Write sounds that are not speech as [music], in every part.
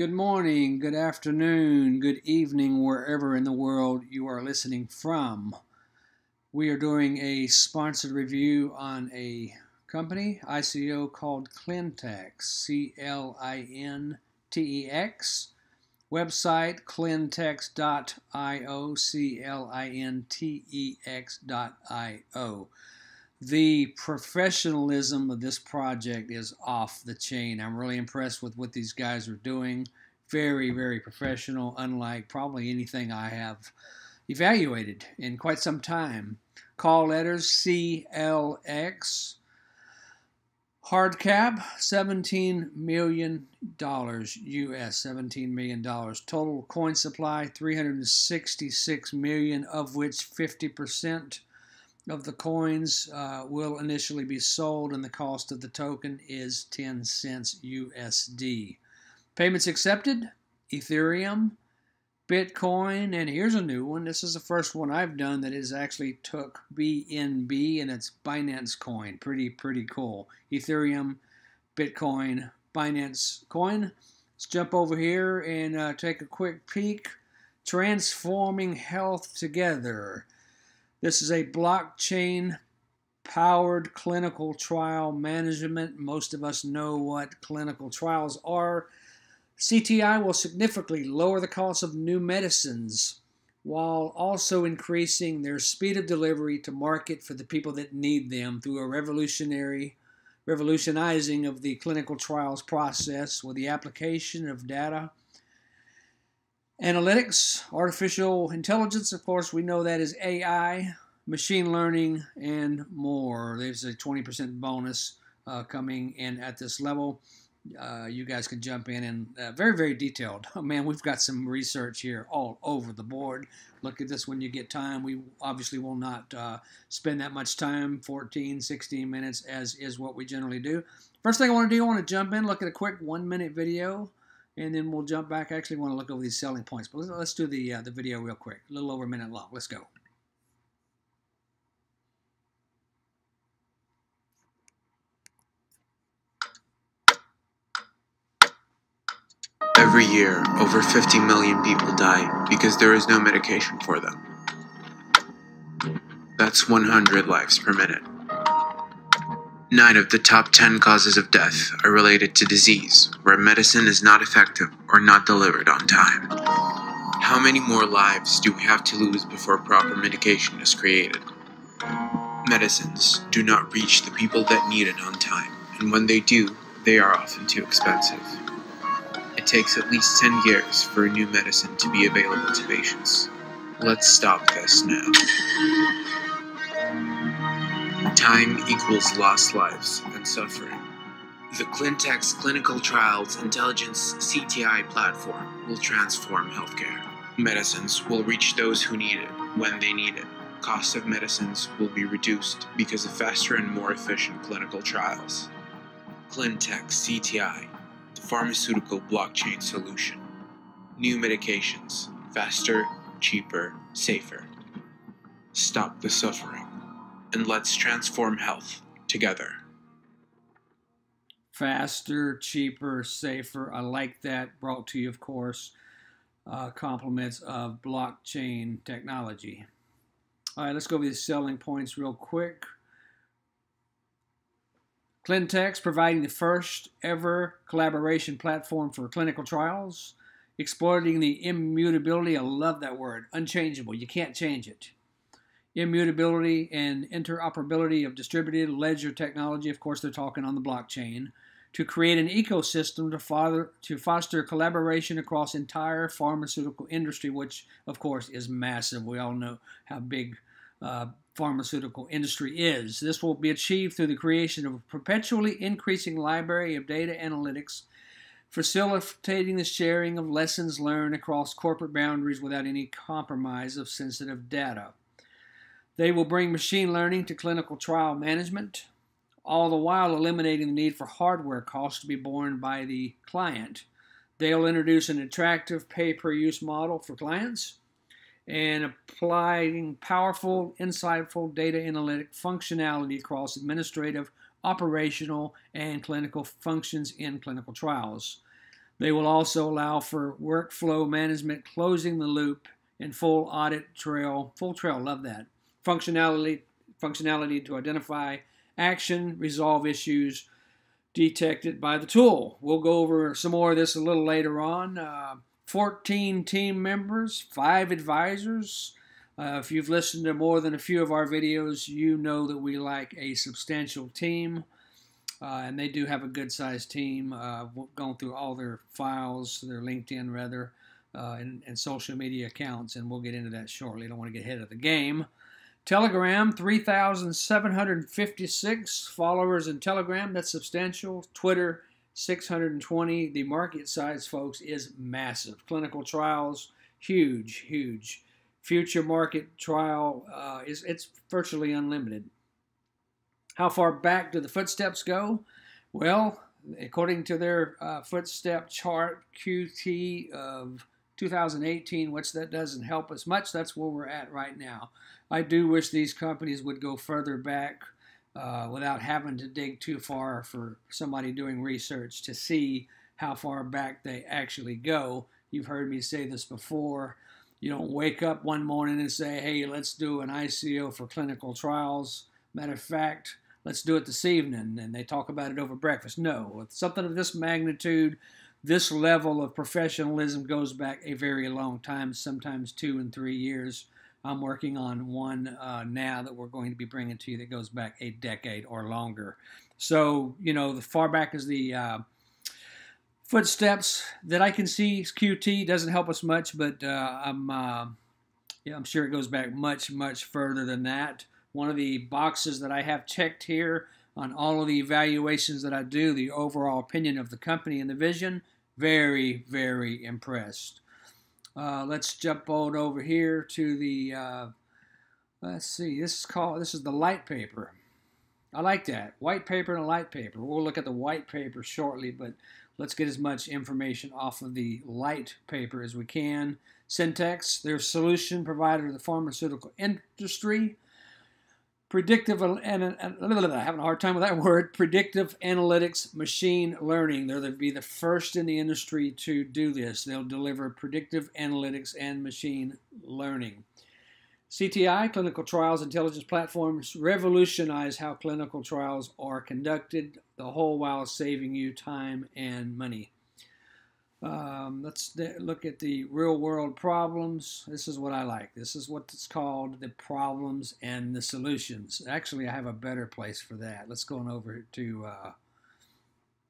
Good morning, good afternoon, good evening, wherever in the world you are listening from. We are doing a sponsored review on a company, ICO, called Clintex, C L I N T E X. Website clintex.io, C L I N T E X.io. The professionalism of this project is off the chain. I'm really impressed with what these guys are doing. Very, very professional, unlike probably anything I have evaluated in quite some time. Call letters CLX. Hard cap, $17 million US, $17 million. Total coin supply, 366 million, of which 50% of the coins uh, will initially be sold, and the cost of the token is 10 cents USD. Payments accepted Ethereum, Bitcoin, and here's a new one. This is the first one I've done that is actually took BNB and it's Binance Coin. Pretty, pretty cool. Ethereum, Bitcoin, Binance Coin. Let's jump over here and uh, take a quick peek. Transforming health together. This is a blockchain powered clinical trial management. Most of us know what clinical trials are. CTI will significantly lower the cost of new medicines while also increasing their speed of delivery to market for the people that need them through a revolutionary revolutionizing of the clinical trials process with the application of data Analytics, artificial intelligence, of course, we know that is AI, machine learning, and more. There's a 20% bonus uh, coming in at this level. Uh, you guys can jump in and uh, very, very detailed. Oh, [laughs] man, we've got some research here all over the board. Look at this when you get time. We obviously will not uh, spend that much time, 14, 16 minutes, as is what we generally do. First thing I want to do, I want to jump in, look at a quick one minute video and then we'll jump back. I actually want to look over these selling points, but let's, let's do the uh, the video real quick. A little over a minute long. Let's go. Every year, over 50 million people die because there is no medication for them. That's 100 lives per minute. Nine of the top 10 causes of death are related to disease where medicine is not effective or not delivered on time. How many more lives do we have to lose before proper medication is created? Medicines do not reach the people that need it on time, and when they do, they are often too expensive. It takes at least 10 years for a new medicine to be available to patients. Let's stop this now. Time equals lost lives and suffering. The Clintex Clinical Trials Intelligence CTI platform will transform healthcare. Medicines will reach those who need it when they need it. Cost of medicines will be reduced because of faster and more efficient clinical trials. Clintex CTI, the pharmaceutical blockchain solution. New medications, faster, cheaper, safer. Stop the suffering and let's transform health together. Faster, cheaper, safer. I like that. Brought to you, of course, uh, compliments of blockchain technology. All right, let's go over the selling points real quick. Clintex providing the first ever collaboration platform for clinical trials, exploiting the immutability. I love that word, unchangeable. You can't change it immutability and interoperability of distributed ledger technology. Of course, they're talking on the blockchain to create an ecosystem to, father, to foster collaboration across entire pharmaceutical industry, which of course is massive. We all know how big uh, pharmaceutical industry is. This will be achieved through the creation of a perpetually increasing library of data analytics, facilitating the sharing of lessons learned across corporate boundaries without any compromise of sensitive data. They will bring machine learning to clinical trial management, all the while eliminating the need for hardware costs to be borne by the client. They'll introduce an attractive pay per use model for clients and applying powerful, insightful data analytic functionality across administrative, operational, and clinical functions in clinical trials. They will also allow for workflow management, closing the loop, and full audit trail. Full trail, love that. Functionality, functionality to identify action, resolve issues detected by the tool. We'll go over some more of this a little later on. Uh, 14 team members, five advisors. Uh, if you've listened to more than a few of our videos, you know that we like a substantial team. Uh, and they do have a good sized team uh, going through all their files, their LinkedIn rather, uh, and, and, social media accounts, and we'll get into that shortly. Don't want to get ahead of the game. Telegram, 3,756 followers in Telegram. That's substantial. Twitter, 620. The market size, folks, is massive. Clinical trials, huge, huge. Future market trial uh, is it's virtually unlimited. How far back do the footsteps go? Well, according to their uh, footstep chart, Q2 of 2018, which that doesn't help us much. That's where we're at right now. I do wish these companies would go further back uh, without having to dig too far for somebody doing research to see how far back they actually go. You've heard me say this before. You don't wake up one morning and say, hey, let's do an ICO for clinical trials. Matter of fact, let's do it this evening. And they talk about it over breakfast. No, with something of this magnitude, this level of professionalism goes back a very long time, sometimes two and three years. I'm working on one uh, now that we're going to be bringing to you that goes back a decade or longer. So, you know, the far back as the uh, footsteps that I can see, Q2 doesn't help us much, but uh, I'm, uh, yeah, I'm sure it goes back much, much further than that. One of the boxes that I have checked here on all of the evaluations that I do, the overall opinion of the company and the vision, very, very impressed. Uh, let's jump on over here to the, uh, let's see, this is called, this is the light paper. I like that, white paper and a light paper. We'll look at the white paper shortly, but let's get as much information off of the light paper as we can. Syntex, their solution provider to the pharmaceutical industry predictive and, and, and having a hard time with that [laughs] word predictive analytics machine learning. They're to be the first in the industry to do this. They'll deliver predictive analytics and machine learning. Cti clinical trials intelligence platforms revolutionize how clinical trials are conducted the whole while saving you time and money um, let's look at the real world problems. This is what I like. This is what's called the problems and the solutions. Actually, I have a better place for that. Let's go on over to uh,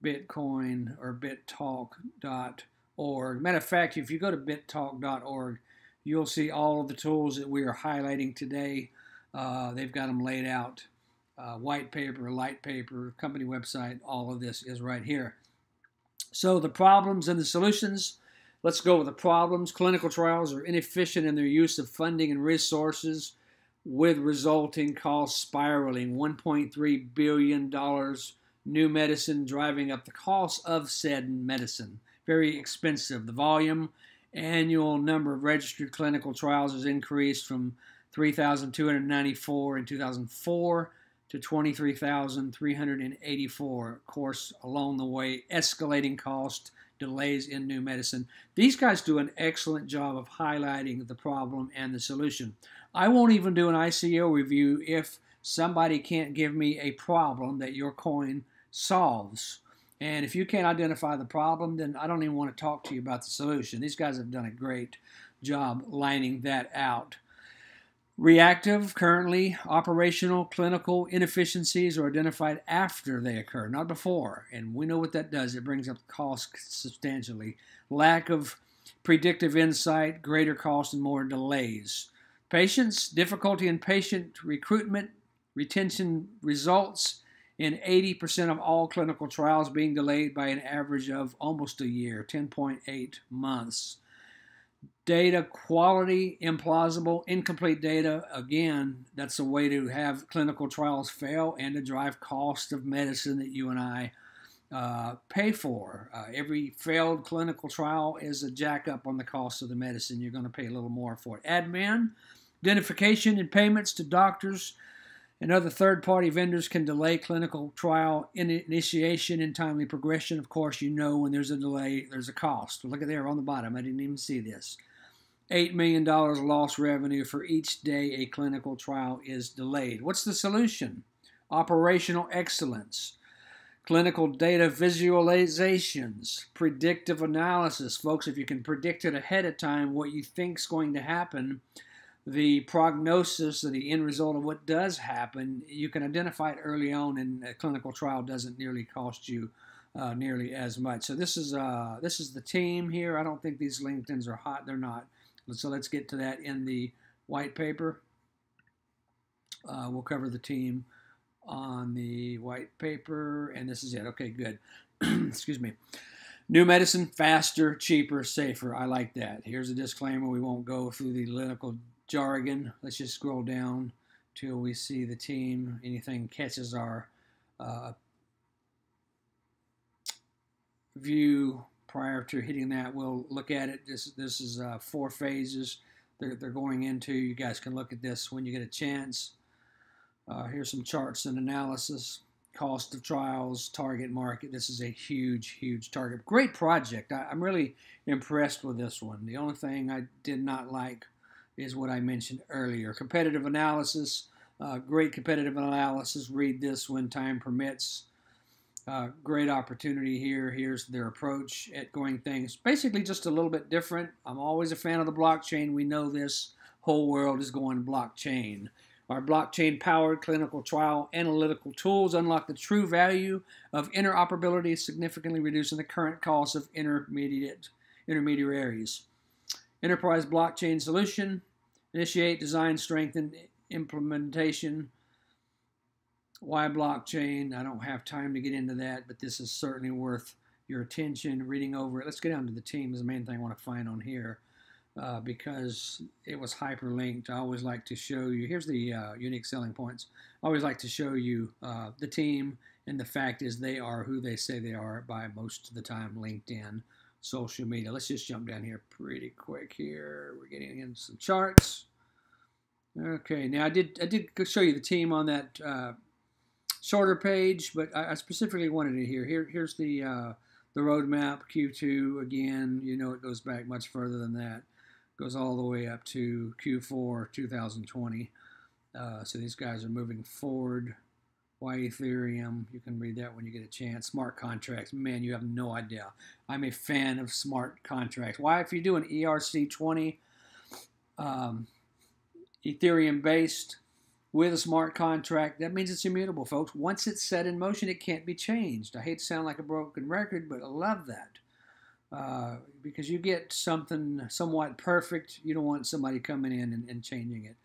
Bitcoin or bittalk.org. Matter of fact, if you go to bittalk.org, you'll see all of the tools that we are highlighting today. Uh, they've got them laid out. Uh, white paper, light paper, company website, all of this is right here. So the problems and the solutions. Let's go with the problems. Clinical trials are inefficient in their use of funding and resources, with resulting costs spiraling. $1.3 billion new medicine driving up the cost of said medicine. Very expensive. The volume, annual number of registered clinical trials has increased from 3,294 in 2004 to 23,384. Of course, along the way, escalating cost, delays in new medicine. These guys do an excellent job of highlighting the problem and the solution. I won't even do an ICO review if somebody can't give me a problem that your coin solves. And if you can't identify the problem, then I don't even want to talk to you about the solution. These guys have done a great job lining that out. Reactive, currently, operational, clinical inefficiencies are identified after they occur, not before. And we know what that does. It brings up cost substantially. Lack of predictive insight, greater cost, and more delays. Patients, difficulty in patient recruitment, retention results in 80% of all clinical trials being delayed by an average of almost a year, 10.8 months data quality, implausible, incomplete data. Again, that's a way to have clinical trials fail and to drive cost of medicine that you and I uh, pay for. Uh, every failed clinical trial is a jack up on the cost of the medicine. You're going to pay a little more for it. Admin, identification and payments to doctors And other third party vendors can delay clinical trial initiation and timely progression. Of course, you know when there's a delay, there's a cost. Look at there on the bottom. I didn't even see this. $8 million lost revenue for each day a clinical trial is delayed. What's the solution? Operational excellence, clinical data visualizations, predictive analysis. Folks, if you can predict it ahead of time what you think is going to happen, the prognosis or the end result of what does happen, you can identify it early on, and a clinical trial doesn't nearly cost you uh, nearly as much. So this is uh, this is the team here. I don't think these LinkedIn's are hot. They're not. So let's get to that in the white paper. Uh, we'll cover the team on the white paper, and this is it. Okay, good. [clears throat] Excuse me. New medicine, faster, cheaper, safer. I like that. Here's a disclaimer. We won't go through the clinical jargon. Let's just scroll down till we see the team. Anything catches our uh, view prior to hitting that. We'll look at it. This this is uh, four phases they're, they're going into. You guys can look at this when you get a chance. Uh, here's some charts and analysis. Cost of trials, target market. This is a huge, huge target. Great project. I, I'm really impressed with this one. The only thing I did not like is what I mentioned earlier. Competitive analysis, uh, great competitive analysis. Read this when time permits. Uh, great opportunity here. Here's their approach at going things basically just a little bit different. I'm always a fan of the blockchain. We know this whole world is going blockchain. Our blockchain powered clinical trial analytical tools unlock the true value of interoperability, significantly reducing the current cost of intermediate intermediaries. Enterprise blockchain solution initiate, design, strengthen, implementation. Why blockchain? I don't have time to get into that, but this is certainly worth your attention reading over it. Let's get down to the team is the main thing I want to find on here uh, because it was hyperlinked. I always like to show you, here's the uh, unique selling points. I always like to show you uh, the team, and the fact is they are who they say they are by most of the time LinkedIn social media. Let's just jump down here pretty quick here. We're getting in some charts. Okay, now I did I did show you the team on that uh, shorter page, but I, I, specifically wanted it here. Here here's the uh, the roadmap Q2 again. You know it goes back much further than that. Goes all the way up to Q4 2020. Uh, so these guys are moving forward. Why Ethereum? You can read that when you get a chance. Smart contracts, man, you have no idea. I'm a fan of smart contracts. Why? If you do an ERC20 um, Ethereum based with a smart contract, that means it's immutable, folks. Once it's set in motion, it can't be changed. I hate to sound like a broken record, but I love that. Uh, because you get something somewhat perfect, you don't want somebody coming in and, and changing it.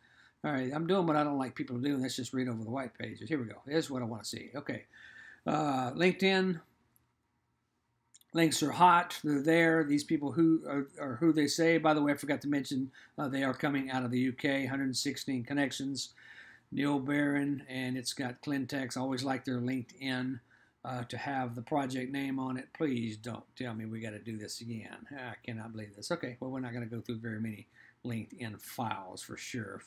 All right, I'm doing what I don't like people to do. Let's just read over the white pages. Here we go. Here's what I want to see. Okay. Uh, LinkedIn. Links are hot. They're there. These people who are, are who they say. By the way, I forgot to mention uh, they are coming out of the UK. 116 connections. Neil Barron, and it's got Clintex. I always like their LinkedIn uh, to have the project name on it. Please don't tell me we got to do this again. I cannot believe this. Okay, well, we're not going to go through very many LinkedIn files for sure.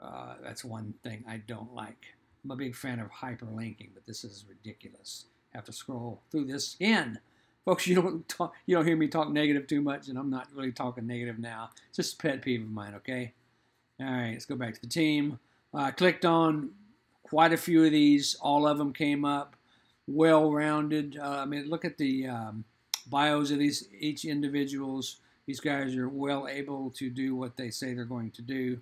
Uh, that's one thing I don't like. I'm a big fan of hyperlinking, but this is ridiculous. Have to scroll through this again. Folks, you don't talk, you don't hear me talk negative too much, and I'm not really talking negative now. It's just a pet peeve of mine, okay? All right, let's go back to the team. I uh, clicked on quite a few of these. All of them came up well-rounded. Uh, I mean, look at the um, bios of these each individuals. These guys are well able to do what they say they're going to do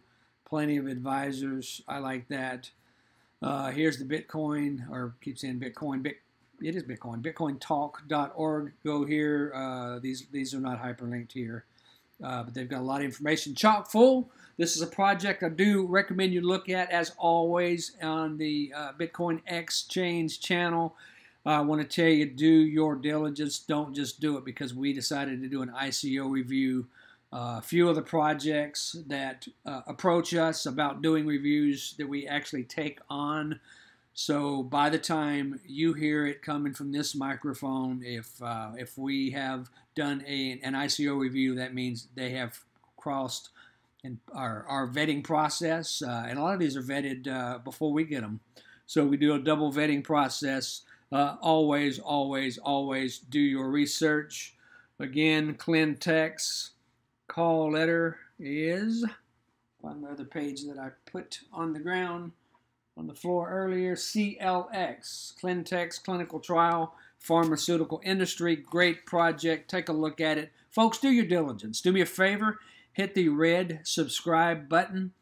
plenty of advisors. I like that. Uh, here's the Bitcoin, or keep saying Bitcoin. Bit, it is Bitcoin. BitcoinTalk.org. Go here. Uh, these these are not hyperlinked here, uh, but they've got a lot of information chock full. This is a project I do recommend you look at, as always, on the uh, Bitcoin XChange channel. I want to tell you, do your diligence. Don't just do it because we decided to do an ICO review uh, a few of the projects that uh, approach us about doing reviews that we actually take on. So by the time you hear it coming from this microphone, if uh, if we have done a, an ICO review, that means they have crossed and our, our vetting process. Uh, and a lot of these are vetted uh, before we get them. So we do a double vetting process. Always, always, always do your research. Again, Clintex call letter is find the other page that I put on the ground on the floor earlier. CLX, Clintex Clinical Trial Pharmaceutical Industry. Great project. Take a look at it. Folks, do your diligence. Do me a favor hit the red subscribe button.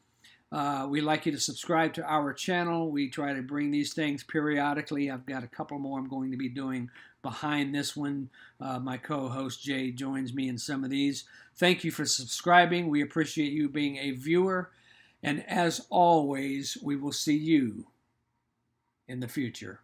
Uh, we like you to subscribe to our channel. We try to bring these things periodically. I've got a couple more I'm going to be doing behind this one. Uh, my co host Jay joins me in some of these. Thank you for subscribing. We appreciate you being a viewer. And as always, we will see you in the future.